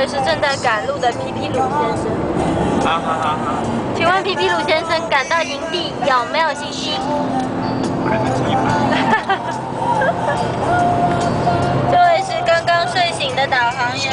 这是正在赶路的皮皮鲁先生。好好好好，请问皮皮鲁先生赶到营地有没有信心？这位是刚刚睡醒的导航员。